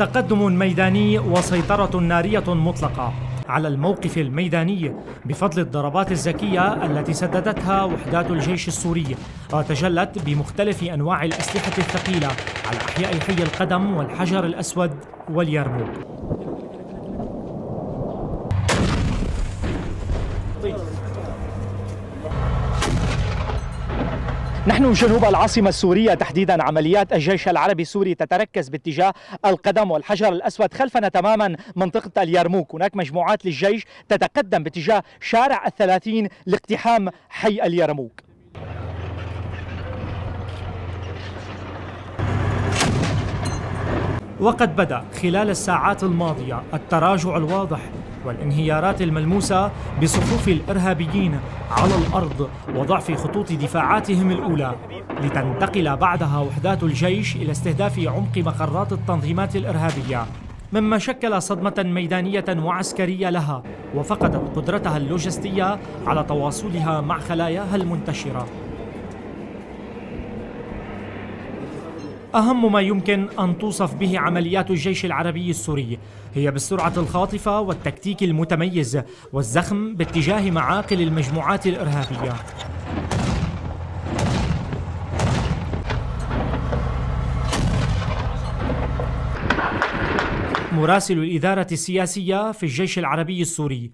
تقدم ميداني وسيطرة نارية مطلقة على الموقف الميداني بفضل الضربات الذكية التي سددتها وحدات الجيش السوري وتجلت بمختلف أنواع الأسلحة الثقيلة على أحياء حي القدم والحجر الأسود واليرموك. نحن جنوب العاصمة السورية تحديدا عمليات الجيش العربي السوري تتركز باتجاه القدم والحجر الأسود خلفنا تماما منطقة اليرموك. هناك مجموعات للجيش تتقدم باتجاه شارع الثلاثين لاقتحام حي اليرموك. وقد بدأ خلال الساعات الماضية التراجع الواضح والانهيارات الملموسة بصفوف الإرهابيين على الأرض وضعف خطوط دفاعاتهم الأولى لتنتقل بعدها وحدات الجيش إلى استهداف عمق مقرات التنظيمات الإرهابية. مما شكل صدمة ميدانية وعسكرية لها وفقدت قدرتها اللوجستية على تواصلها مع خلاياها المنتشرة. أهم ما يمكن أن توصف به عمليات الجيش العربي السوري هي بالسرعة الخاطفة والتكتيك المتميز والزخم باتجاه معاقل المجموعات الإرهابية. مراسل الإدارة السياسية في الجيش العربي السوري.